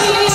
Hallelujah.